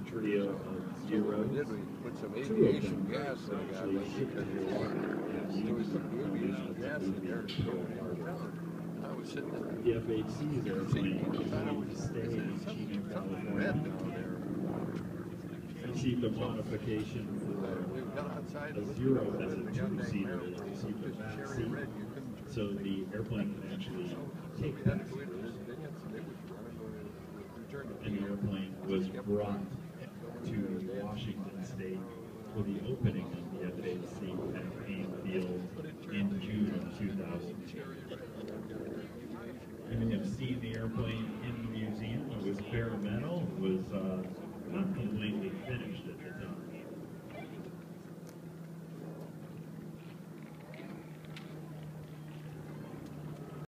a trio of zeros. We did, we put some aviation gas in the guy because to you the wanted. water. So we put the aviation gas in there to go in our town. I was sitting there. The FHC's airplane actually stayed in Chino, California down there. Received a modification for got outside. a zero as a two-seater, it received a back seat. red. So the airplane can actually take we had back to go into seaters. Virginia, so they would run it, we returned it. And the airplane was brought to Washington State for the opening of the FHC at Paine Field in June of 2002. You have seen the airplane in the museum. It was bare metal. It was uh,